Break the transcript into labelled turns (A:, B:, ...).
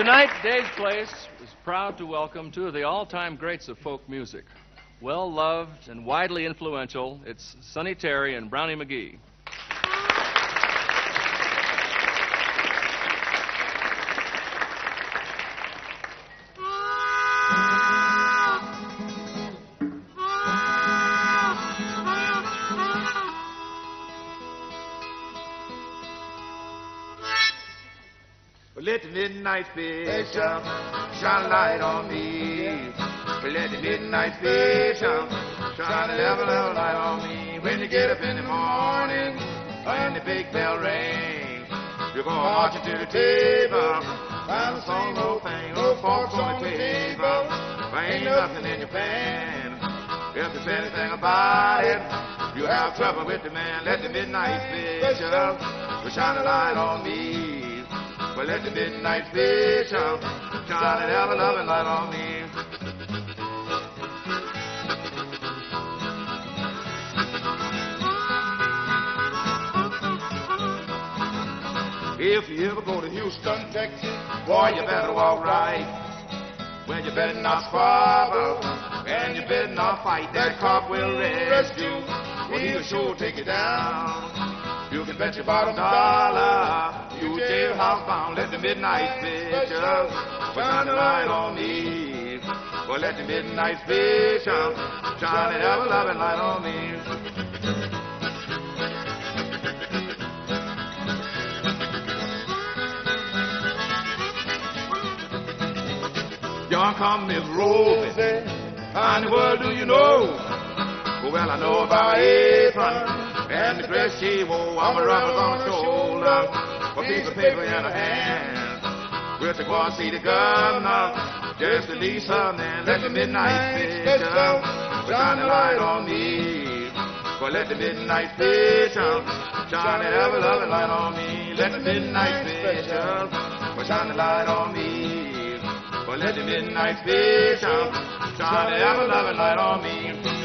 A: Tonight, Dave's Place is proud to welcome two of the all time greats of folk music. Well loved and widely influential, it's Sonny Terry and Brownie McGhee.
B: Let the midnight special shine a light on me. Let the midnight special shine a level, level light on me. When you get up in the morning and the big bell rings, you're gonna march to the table. Find a song, no thing, no forks on the table. There ain't nothing in your pan. If there's anything about it, you have trouble with the man. Let the midnight special shine a light on me. Well, let the midnight special shine an ever loving light on me. If you ever go to Houston, Texas, boy, you better walk right. Well, you better not squabble, and you better not fight. That cop will arrest you. He'll sure take you down. You can bet your bottom dollar. You jailhouse bound. Let the midnight special shine a light on me. Well, let the midnight special shine an ever loving light on me. Young come Miss Rosie. How in the world do you know? Well, I know about apron and the dress she wore. I'm a rubber on the shoulder, a piece of paper in her hand. We're to go and see the governor, just to leave something. Let the midnight special shine a light on me. Well, let the midnight special shine an ever loving light on me. Let the midnight special shine a light on me. Well, let the midnight special shine an ever loving light on me.